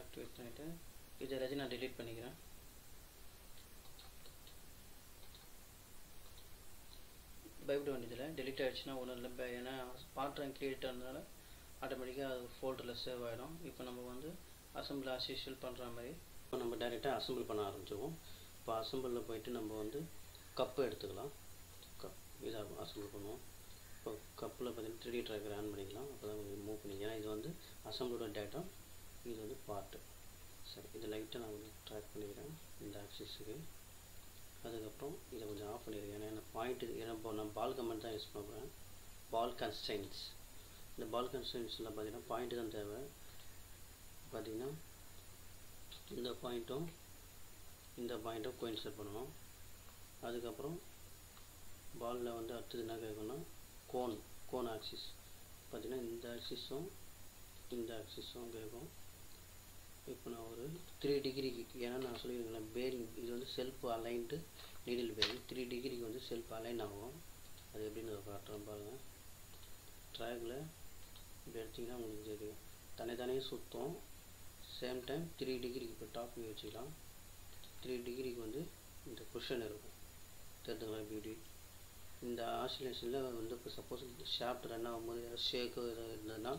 ஆக்டிவேட் பண்ணிவிட்டு இது எல்லாத்தையும் நான் டெலீட் பண்ணிக்கிறேன். பயப்பட வேண்டியதில்லை. டெலிட் ஆகிடுச்சுன்னா ஒன்றும் இல்லை. ஏன்னா பார்ட் ட்ராயிங் க்ரியேட் ஆனதுனால ஆட்டோமேட்டிக்காக அது ஃபோல்டரில் சேவ் ஆகிடும் இப்போ நம்ம வந்து அசம்பிள் அசிஷியல் பண்ணுற மாதிரி இப்போ நம்ம டைரெக்டாக அசம்பிள் பண்ண ஆரம்பிச்சிருவோம். இப்போ அசம்பிளில் போயிட்டு நம்ம வந்து கப்பு எடுத்துக்கலாம். கப் இதாக அசம்பிள் பண்ணுவோம். இப்போ கப்பில் பார்த்தீங்கன்னா த்ரீ ட்ராக்கர் ஆன் பண்ணிக்கலாம். அப்போ தான் கொஞ்சம் மூவ் பண்ணிக்கலாம் ஏன்னா இது வந்து அசம்பிளோட டேட்டா இது வந்து பார்ட்டு சரி இது லைட்டாக நான் கொஞ்சம் ட்ராக் பண்ணிக்கிறேன். இந்த ஆக்சிஸுக்கு அதுக்கப்புறம் இதை கொஞ்சம் ஆஃப் பண்ணிடுறேன் ஏன்னா எனக்கு ஏன்னா இப்போ நான் பால் கமெண்ட் தான் யூஸ் பண்ணுறேன் பால் கன்ஸ்டைன்ஸ் இந்த பால் கன்ஸ்டைன்ஸில் பார்த்தீங்கன்னா பாயிண்ட்டு தான் தேவை. பார்த்தீங்கன்னா இந்த பாயிண்ட்டும் இந்த பாயிண்ட்டும் கோயின்சர் பண்ணணும் அதுக்கப்புறம் பாலில் வந்து அடுத்தது என்ன கேட்கணும்னா கோன் கோன் ஆக்சிஸ் பார்த்தீங்கன்னா இந்த ஆக்சிஸும் இந்த ஆக்சிஸும் கேட்கும். இப்போ நான் ஒரு த்ரீ டிகிரிக்கு ஏன்னா நான் சொல்லியிருக்கேன் பேரிங் இது வந்து self aligned needle bearing three டிகிரிக்கு வந்து செல்ஃப் அலைன் ஆகும். அது எப்படின்னு காட்டுறேன் பாருங்கள் ட்ராகில் இப்படி எடுத்திங்கன்னா உங்களுக்கு தெரியும். தனித்தனியே சுத்தம். சேம் டைம் த்ரீ டிகிரிக்கு இப்போ டாப் வியூ வச்சுக்கலாம். த்ரீ டிகிரிக்கு வந்து இந்த கொஷன் இருக்கும். தெரிஞ்சுங்களா இப்படி இந்த ஆசிலேஷனில் வந்து இப்போ சப்போஸ் ஷாஃப்ட் ரன் ஆகும்போது ஷேக்கு இருந்ததுன்னா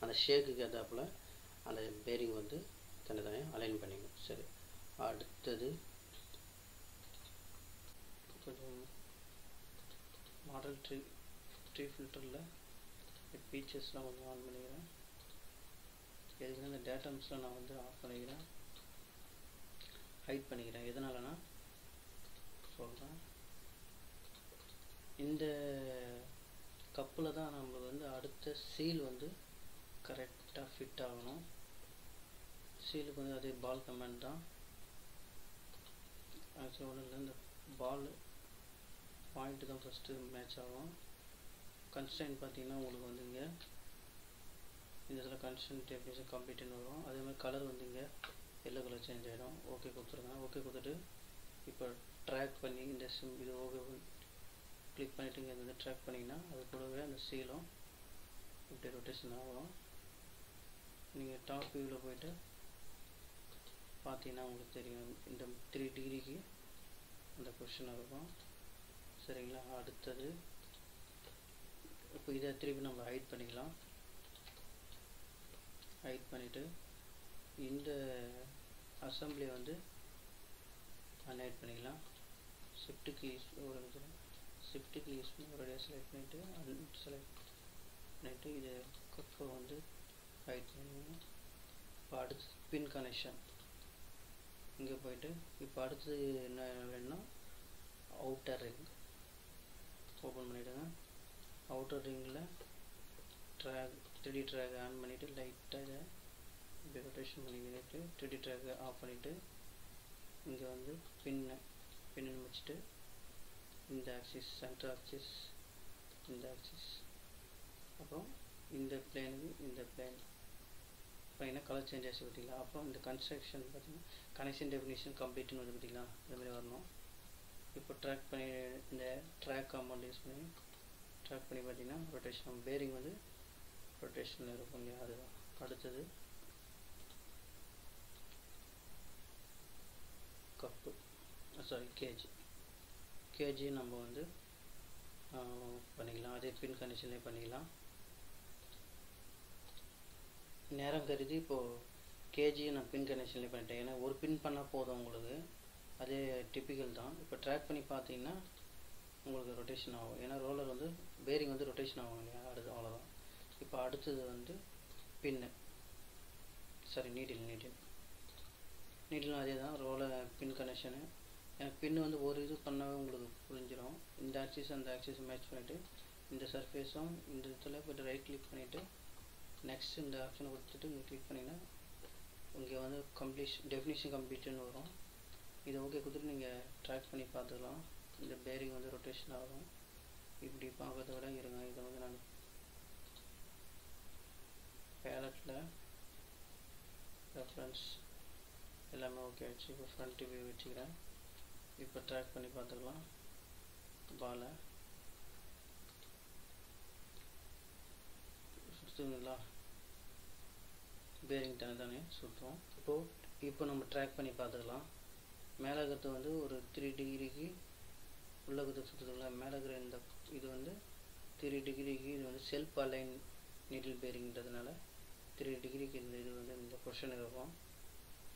அந்த ஷேக்குக்கு ஏற்றாப்புல அந்த பேரிங் வந்து தனித்தனியாக அலைன் பண்ணிக்கணும் சரி. அடுத்தது கொஞ்சம் மாடல் ட்ரீ ட்ரீ ஃபில்டரில் ஃபீச்சர்ஸ்லாம் கொஞ்சம் ஆன் பண்ணிக்கிறேன். எதுக்குன்னா இந்த டேட்டம்ஸ்லாம் நான் வந்து ஆஃப் பண்ணிக்கிறேன். ஹைட் பண்ணிக்கிறேன். எதனாலனா சொல்கிறேன் இந்த கப்பில் தான் நம்மளுக்கு வந்து அடுத்த சீல் வந்து கரெக்டாக ஃபிட் ஆகணும். சீலுக்கு வந்து அதே பால் கமெண்ட் தான். ஆக்சுவலாக ஒன்றும் இந்த பால் பாயிண்ட்டு தான் ஃபஸ்ட்டு மேட்ச் ஆகும் கன்ஸ்டன்ட் பார்த்தீங்கன்னா உங்களுக்கு வந்து இங்கே இந்த இதில் கன்ஸ்டன்ட் டெஃபினேஷன் கம்ப்ளீட்னு வரும். அதே மாதிரி கலர் வந்து இங்கே எல்லோ கலர் சேஞ்ச் ஆகிடும் ஓகே கொடுத்துருங்க. ஓகே கொடுத்துட்டு இப்போ ட்ராக் பண்ணி இந்த சிம் இது ஓகே கிளிக் பண்ணிவிட்டு இங்கே வந்து ட்ராக் பண்ணிங்கன்னா அது கூடவே அந்த சீலும் இப்படி ரொட்டேஷன் ஆகும் நீங்கள் டாப் வியூவில் போயிட்டு பார்த்தீங்கன்னா உங்களுக்கு தெரியும். இந்த த்ரீ டிகிரிக்கு அந்த கொஷின் இருக்கும். சரிங்களா? அடுத்தது இப்போ இதை திருப்பி நம்ம ஹைட் பண்ணிக்கலாம். ஹைட் பண்ணிவிட்டு இந்த அசம்பிளி வந்து அன்ஹைட் பண்ணிக்கலாம். ஷிஃப்ட்டுக்கு ஒரு ஷிஃப்ட்டுக்கு யூஸ் பண்ணி ஒரு செலக்ட் பண்ணிவிட்டு அன் செலக்ட் பண்ணிவிட்டு இது கப்பை வந்து ஹைட் பண்ணுவோம் இப்போ அடுத்து பின் கனெக்ஷன் இங்கே போயிட்டு இப்போ அடுத்தது என்ன வேணும்னா அவுட்டர் ரிங் ஓப்பன் பண்ணிவிடுங்க outer ரிங்கில் drag three D drag on பண்ணிவிட்டு லைட்டாக இதை இப்படி ரொட்டேஷன் பண்ணிக்கிட்டு த்ரீடி ட்ராக் ஆஃப் பண்ணிவிட்டு இங்கே வந்து பின்னை பின்னு வச்சுட்டு இந்த ஆக்சிஸ் சென்டர் ஆக்சிஸ் இந்த ஆக்சிஸ் அப்புறம் இந்த பிளேனுக்கு இந்த பிளேன் பார்த்தீங்கன்னா கலர் சேஞ்ச் ஆச்சு பார்த்தீங்களா? அப்புறம் இந்த கன்ஸ்ட்ரக்ஷன் பார்த்தீங்கன்னா கனெக்ஷன் டெஃபினேஷன் கம்ப்ளீட்னு வந்து பார்த்தீங்களா? இந்த மாதிரி வரணும். இப்போ ட்ராக் பண்ணி இந்த ட்ராக் காம்பவுண்ட் யூஸ் பண்ணி ட்ராக் பண்ணி பார்த்தீங்கன்னா ரொட்டேஷன் பேரிங் வந்து ரொட்டேஷனில் இருக்கும் இல்லையா? அதுதான். அடுத்தது கப்பு சாரி கேஜி கேஜி நம்ம வந்து பண்ணிக்கலாம். அதே பின் கண்டிஷன்லேயே பண்ணிக்கலாம். நேரம் கருதி இப்போது கேஜி நான் பின் கனெக்ஷன்லேயே பண்ணிட்டேன். ஏன்னா ஒரு பின் பண்ணால் போதும் உங்களுக்கு. அதே டிப்பிக்கல் தான். இப்போ ட்ராக் பண்ணி பார்த்தீங்கன்னா உங்களுக்கு ரொட்டேஷன் ஆகும். ஏன்னா ரோலர் வந்து பேரிங் வந்து ரொட்டேஷன் ஆகும் இல்லையா? அடுத்து அவ்வளோதான் இப்போ அடுத்தது வந்து பின்னு சாரி நீடில் நீடில் நீடிலும் அதே தான் ரோலர் பின் கனெக்ஷனு எனக்கு பின் வந்து ஒரு இது பண்ணாவே உங்களுக்கு புரிஞ்சிடும் இந்த ஆக்சிஸ் அந்த ஆக்சிஸ் மேட்ச் பண்ணிவிட்டு இந்த சர்ஃபேஸும் இந்த இதில் போய்ட்டு ரைட் கிளிக் பண்ணிவிட்டு நெக்ஸ்ட் இந்த ஆப்ஷனை கொடுத்துட்டு இங்கே கிளிக் பண்ணிங்கன்னா இங்கே வந்து கம்ப்ளீஷன் டெஃபினிஷன் கம்ப்ளீட்னு வரும். இதை ஓகே கொடுத்துட்டு நீங்கள் ட்ராக் பண்ணி பார்த்துக்கலாம். இந்த பேரிங் வந்து ரொட்டேஷன் ஆகும். இப்படி பார்க்கறத விட இருங்க இதை வந்து நான் பேலட்டில் ரெஃபரன்ஸ் எல்லாமே ஓகே ஆச்சு இப்போ ஃப்ரண்ட் வியூ வச்சுக்கிறேன். இப்போ ட்ராக் பண்ணி பார்த்துக்கலாம். பாலை. சுற்றுங்களா பேரிங் தானே தானே சுற்றுவோம் இப்போது இப்போ நம்ம ட்ராக் பண்ணி பார்த்துக்கலாம். மேலே இருக்கிறது வந்து ஒரு த்ரீ டிகிரிக்கு உள்ள இருக்கிறது சுற்றுதுங்களா மேலே இருக்கிற இந்த இது வந்து த்ரீ டிகிரிக்கு இது வந்து செல்ஃப் அலைன் நீடில் பேரிங்கிறதுனால த்ரீ டிகிரிக்கு இந்த இது வந்து இந்த பொசிஷன் இருக்கும்.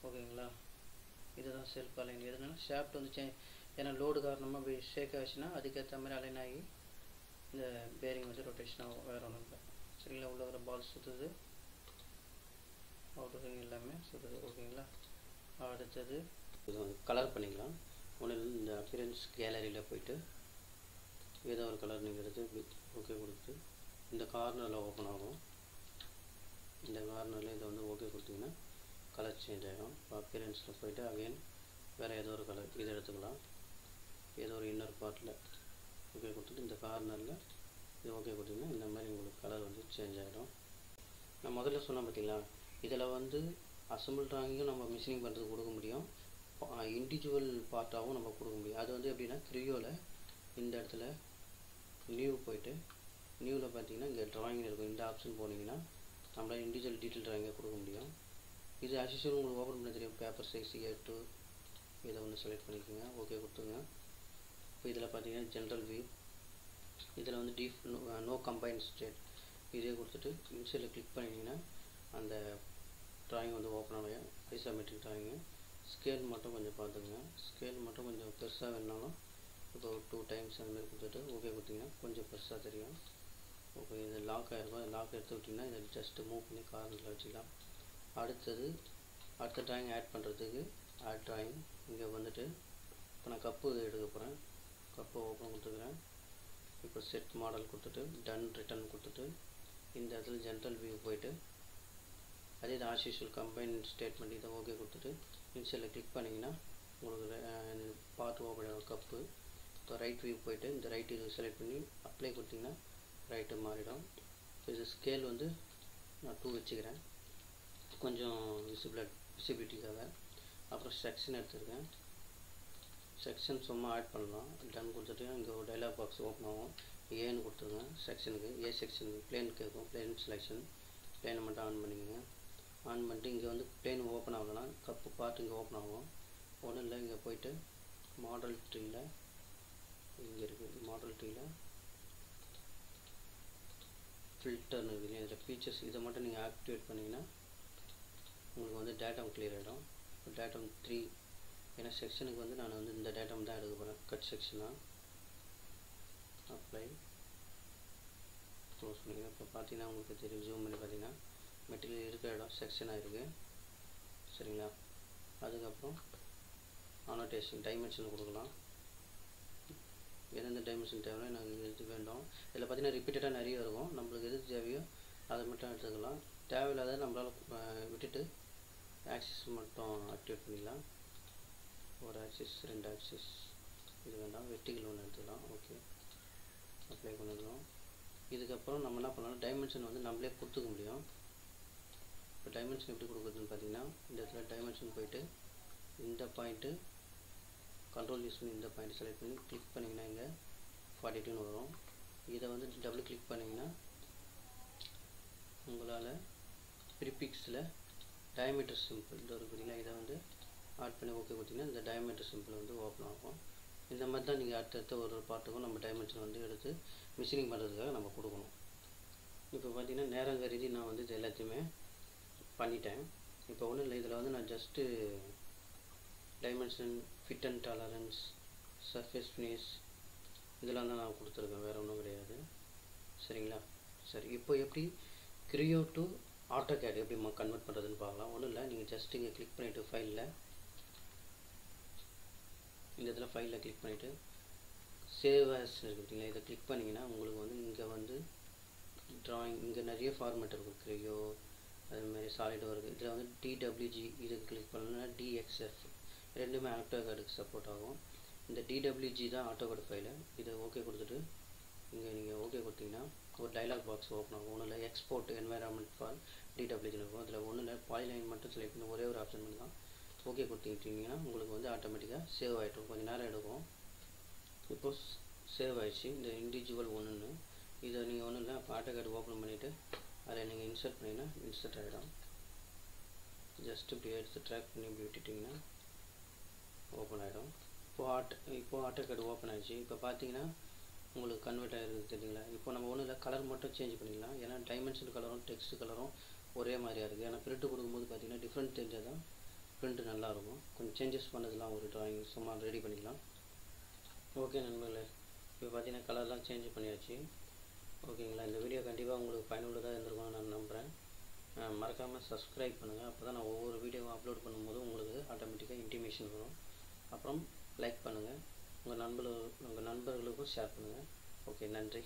ஓகேங்களா? செல்ஃப் அலைன் எதுனால ஷாஃப்ட் வந்து சே ஏன்னா லோடு காரணமாக போய் ஷேக் ஆச்சுன்னா அதுக்கேற்ற மாதிரி அலைன் ஆகி இந்த பேரிங் வந்து ரொட்டேஷன் ஆகும் வேறு ஒன்றும் இல்லை. சரிங்களா? உள்ள வர பால் சுற்றுது அவுட் ரிங் எல்லாமே சுற்றுது ஓகேங்களா? அடுத்தது இது வந்து கலர் பண்ணிக்கலாம். ஒன்று இந்த அப்பியரன்ஸ் கேலரியில் போயிட்டு ஏதோ ஒரு கலர் நீங்கள் எடுத்து ஓகே கொடுத்து இந்த கார்னரில் ஓப்பன் ஆகும். இந்த கார்னரில் இதை வந்து ஓகே கொடுத்தீங்கன்னா கலர் சேஞ்ச் ஆகிடும் அப்பியரன்ஸில் போயிட்டு அகைன் வேறு ஏதோ ஒரு கலர் இதை எடுத்துக்கலாம். ஏதோ ஒரு இன்னர் பார்ட்டில் ஓகே கொடுத்துட்டு இந்த கார்னரில் இது ஓகே கொடுத்தீங்கன்னா இந்த மாதிரி உங்களுக்கு கலர் வந்து சேஞ்ச் ஆகிடும் நான் முதல்ல சொன்னேன் பார்த்தீங்களா இதில் வந்து அசம்பிள் ட்ராயிங்கும் நம்ம மிஷினிங் பண்ணுறது கொடுக்க முடியும். இண்டிவிஜுவல் பார்ட்டாகவும் நம்ம கொடுக்க முடியும். அது வந்து எப்படின்னா க்ரியோவில் இந்த இடத்துல நியூ போயிட்டு நியூவில் பார்த்தீங்கன்னா இங்கே ட்ராயிங் இருக்கும். இந்த ஆப்ஷன் போனீங்கன்னா நம்மளால் இண்டிவிஜுவல் டீட்டெயில் ட்ராயிங்கை கொடுக்க முடியும். இது அசிஷன் உங்களுக்கு ஓப்பன் பண்ண தெரியும். பேப்பர் சைஸ் ஏ டூ இதை வந்து செலக்ட் பண்ணிக்கோங்க. ஓகே கொடுத்துங்க இப்போ இதில் பார்த்தீங்கன்னா ஜென்ரல் வியூ இதில் வந்து டீஃப் நோ கம்பைன் ஸ்டேட் இதே கொடுத்துட்டு இன்சியில் கிளிக் பண்ணிங்கன்னா அந்த ட்ராயிங் வந்து ஓப்பன் ஆகும் ஐசோமெட்ரிக் ட்ராயிங்கு ஸ்கேல் மட்டும் கொஞ்சம் பார்த்துக்குங்க. ஸ்கேல் மட்டும் கொஞ்சம் பெருசாக வேணுனாலும் இப்போ டூ டைம்ஸ் அந்த மாதிரி கொடுத்துட்டு ஓகே கொடுத்தீங்கன்னா கொஞ்சம் பெருசாக தெரியும். ஓகே இது லாக் ஆகிருக்கும் அது லாக் எடுத்து விட்டிங்கன்னா இதை ஜஸ்ட்டு மூவ் பண்ணி கார்னரில் வச்சுக்கலாம். அடுத்தது அடுத்த ட்ராயிங் ஆட் பண்ணுறதுக்கு ஆட் ட்ராயிங் இங்கே வந்துட்டு இப்போ நான் கப்பு எடுக்க போகிறேன் கப்பை ஓப்பன் கொடுத்துக்கிறேன். இப்போ செட் மாடல் கொடுத்துட்டு டன் ரிட்டன் கொடுத்துட்டு இந்த இடத்துல ஜென்ரல் வியூ போயிட்டு அதே இது ஆஸ் கம்பைன் ஸ்டேட்மெண்ட் இதை ஓகே கொடுத்துட்டு இன்ஷியலில் கிளிக் பண்ணிங்கன்னா உங்களுக்கு பார்த்து ஓப்பன் ஆகும் கப்பு இப்போ ரைட் வியூ போயிட்டு இந்த ரைட் இது செலக்ட் பண்ணி அப்ளை கொடுத்தீங்கன்னா ரைட்டு மாறிடும். இது ஸ்கேல் வந்து நான் டூ வச்சுக்கிறேன். கொஞ்சம் விசிபிள விசிபிலிட்டிக்காக அப்புறம் செக்ஷன் எடுத்துருக்கேன். செக்ஷன் சும்மா ஆட் பண்ணலாம். டன் கொடுத்துட்டு இங்கே ஒரு டைலாக் பாக்ஸ் ஓப்பன் ஆகும். ஏன்னு கொடுத்துருங்க செக்ஷனுக்கு ஏ செக்ஷன் பிளேன் கேட்கும். பிளேன் செலெக்ஷன் பிளேனை மட்டும் ஆன் பண்ணிக்கோங்க. ஆன் பண்ணிட்டு இங்கே வந்து பிளேன் ஓப்பன் ஆகலைன்னா கப்பு பார்ட் இங்கே ஓப்பன் ஆகும். ஒன்றும் இல்லை இங்கே போயிட்டு மாடல் ட்ரீயில் இங்கே இருக்குது மாடல் ட்ரீயில் ஃபில்டர்னு இருக்குது இல்லையா? இதில் ஃபீச்சர்ஸ் இதை மட்டும் நீங்கள் ஆக்டிவேட் பண்ணிங்கன்னா உங்களுக்கு வந்து டேட்டா கிளியர் ஆகிடும் டேட்டம் த்ரீ ஏன்னா செக்ஷனுக்கு வந்து நான் வந்து இந்த டேட்டம் தான் எடுக்க போகிறேன் கட் செக்ஷனாக அப்ளை க்ளோஸ் பண்ணிக்கிறேன். இப்போ பார்த்தீங்கன்னா உங்களுக்கு தெரியும். ஜூம் பண்ணி பார்த்தீங்கன்னா மெட்டீரியல் இருக்கிற இடம் செக்ஷனாக இருக்குது சரிங்களா? அதுக்கப்புறம் அனோட்டேஷன் டைமென்ஷன் கொடுக்கலாம். எந்தெந்த டைமென்ஷன் தேவையோ நாங்கள் எது வேண்டும். இதில் பார்த்தீங்கன்னா ரிப்பீட்டடாக நிறைய இருக்கும். நம்மளுக்கு எது தேவையோ அதை மட்டும் எடுத்துக்கலாம். தேவையில்லாத நம்மளால் விட்டுட்டு ஆக்சிஸ் மட்டும் ஆக்டிவேட் பண்ணிக்கலாம் ஒரு ஆக்சிஸ் ரெண்டு ஆக்சிஸ் இது வேண்டாம் வெட்டிகள் ஒன்று எடுத்துக்கலாம் ஓகே அப்ளை பண்ணிக்கலாம் இதுக்கப்புறம் நம்ம என்ன பண்ணலாம்? டைமென்ஷன் வந்து நம்மளே கொடுத்துக்க முடியும். இப்போ டைமென்ஷன் எப்படி கொடுக்குறதுன்னு பார்த்தீங்கன்னா இந்த இடத்துல டைமென்ஷன் போயிட்டு இந்த பாயிண்ட்டு கண்ட்ரோல் யூஸ் பண்ணி இந்த பாயிண்ட் செலக்ட் பண்ணி கிளிக் பண்ணிங்கன்னா இங்கே ஃபார்ட்டி டூன்னு வரும். இதை வந்து டபுள் கிளிக் பண்ணிங்கன்னா உங்களால் ப்ரிபிக்ஸில் டயமீட்டர் சிம்பிள் இந்த ஒரு பார்த்தீங்கன்னா இதை வந்து ஆட் பண்ணி ஓகே கொடுத்தீங்கன்னா இந்த டயமீட்டர் சிம்பிள் வந்து ஓப்பன் ஆகும். இந்த மாதிரி தான் நீங்கள் அடுத்தடுத்த ஒரு ஒரு பார்ட்டுக்கும் நம்ம டைமென்ஷன் வந்து எடுத்து மிஷினிங் பண்ணுறதுக்காக நம்ம கொடுக்கணும். இப்போ பார்த்தீங்கன்னா நேரம் கருதி நான் வந்து இது எல்லாத்தையுமே பண்ணிட்டேன். இப்போ ஒன்றும் இல்லை இதில் வந்து நான் just dimension fit and tolerance surface finish இதெல்லாம் தான் நான் கொடுத்துருக்கேன். வேறு ஒன்றும் கிடையாது. சரிங்களா? சரி இப்போ எப்படி? கிரியோ டு ஆட்டோ கேட் எப்படி கன்வெர்ட் பண்ணுறதுன்னு பார்க்கலாம். ஒன்றும் இல்லை நீங்கள் ஜஸ்ட் இங்கே கிளிக் பண்ணிவிட்டு ஃபைலில் இந்த இதில் ஃபைலில் கிளிக் பண்ணிவிட்டு சேவ் ஆஸ் இருக்குது பார்த்தீங்களா? இதை கிளிக் பண்ணிங்கன்னா உங்களுக்கு வந்து இங்கே வந்து ட்ராயிங் இங்கே நிறைய ஃபார்மேட் இருக்கும். கிரியோ அதுமாதிரி சாலிட் வருது இதில் வந்து டிடபிள்யூஜி இதுக்கு கிளிக் பண்ணணும்னா டிஎக்ஸ்எஃப் ரெண்டுமே ஆட்டோ கார்டுக்கு சப்போர்ட் ஆகும். இந்த டிடபிள்யூஜி தான் ஆட்டோ கார்டு ஃபைலு இதை ஓகே கொடுத்துட்டு இங்கே நீங்கள் ஓகே கொடுத்தீங்கன்னா ஒரு டைலாக் பாக்ஸ் ஓப்பன் ஆகும். ஒன்றில் எக்ஸ்போர்ட் என்வைரான்மெண்ட் ஃபார் டிடபிள்யூஜி இருக்கும். அதில் ஒன்றில் இல்லை பாலிலைன் மட்டும் செலக்ட் பண்ணி ஒரே ஒரு ஆப்ஷன் மட்டும் தான் ஓகே கொடுத்துக்கிட்டிங்கன்னா உங்களுக்கு வந்து ஆட்டோமேட்டிக்காக சேவ் ஆகிட்டும் கொஞ்சம் நேரம் எடுக்கும். இப்போ சேவ் ஆயிடுச்சு. இந்த இண்டிவிஜுவல் ஒன்றுன்னு இதை நீங்கள் ஒன்றும் இல்லை இப்போ ஆட்டோ கார்டு ஓப்பன் பண்ணிவிட்டு அதில் நீங்கள் இன்சர்ட் பண்ணிங்கன்னா இன்சர்ட் ஆகிடும் ஜஸ்ட் இப்படி எடுத்து ட்ராக் பண்ணி இப்படி விட்டுட்டிங்கன்னா ஓப்பன் ஆகிடும் இப்போது ஆட் இப்போது ஆட்டோ கார்டு ஓப்பன் ஆகிடுச்சு இப்போ பார்த்தீங்கன்னா உங்களுக்கு கன்வெர்ட் ஆகிருக்கு தெரியுங்களா? இப்போ நம்ம ஒன்றும் இல்லை கலர் மட்டும் சேஞ்ச் பண்ணிக்கலாம். ஏன்னா டைமென்ஷன் கலரும் டெக்ஸ்ட் கலரும் ஒரே மாதிரியாக இருக்குது ஏன்னா பிரிண்ட் கொடுக்கும்போது பார்த்தீங்கன்னா டிஃப்ரெண்ட் தெரிஞ்சால் தான் பிரிண்ட் நல்லாயிருக்கும் கொஞ்சம் சேஞ்சஸ் பண்ணதெல்லாம் ஒரு ட்ராயிங் சும்மா ரெடி பண்ணிக்கலாம். ஓகே நண்பர்களே. இப்போ பார்த்தீங்கன்னா கலர்லாம் சேஞ்ச் பண்ணியாச்சு. ஓகேங்களா? இந்த வீடியோ கண்டிப்பாக உங்களுக்கு பயனுள்ளதாக இருந்திருக்கும்னு நான் நம்புகிறேன் மறக்காமல் சப்ஸ்கிரைப் பண்ணுங்கள் அப்போ தான் நான் ஒவ்வொரு வீடியோவும் அப்லோட் பண்ணும்போது உங்களுக்கு ஆட்டோமேட்டிக்காக இன்டிமேஷன் வரும். அப்புறம் லைக் பண்ணுங்கள் உங்கள் நண்பர்கள் உங்கள் நண்பர்களுக்கும் ஷேர் பண்ணுங்கள் ஓகே நன்றி.